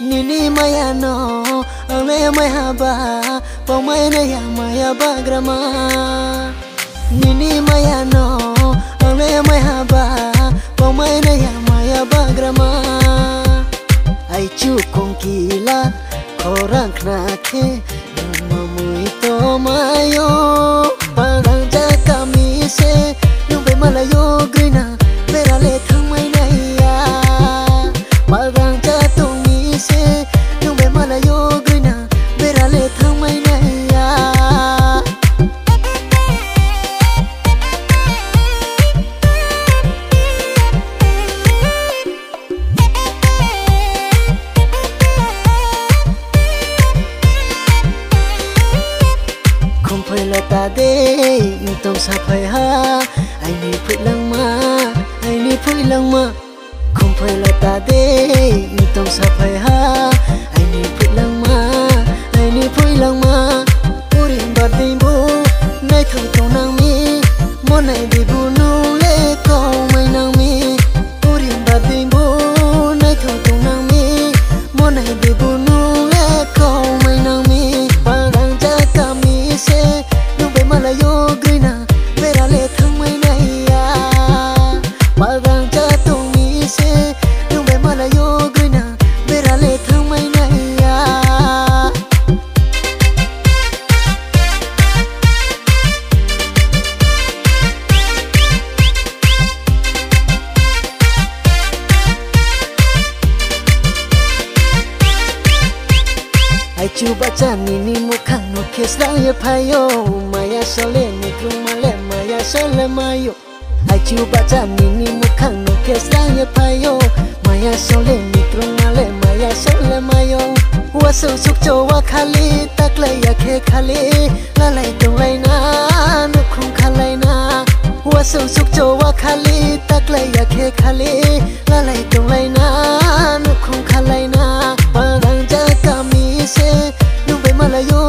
Nini maya no, Ale maya ba Pau ya maya ba grama. Nini maya no, Ale maya ba Pau maya ya maya ba grama. Ai chu kong kila Korang kna ke Mamui to mayo phơi là ta đê tông sa phơi ha. Ai ni phơi lăng ma ai ni phơi lăng ma không phơi là ta đê tông sa phơi ha. Ai ni phơi lăng ma ai ni phơi lăng u urin bát đi bu nay thâu tông nang mi. Mo nay đi bu nu lê câu mày nang mi. Urin bát đi bu nay thâu tông nang mi. Mo nay आइचु बच्चा निनी मुखानो खेसलाए फायो माया सोले निक्रु मले माया सोले मायो आइचु बच्चा निनी मुखानो खेसलाए फायो माया सोले निक्रु मले माया सोले मायो वसु सुखचो वा खाले तकले यखे खाले लाले तुलाई ना नुखु खाले ना वसु वा खाले तकले यखे खाले लाले sale yo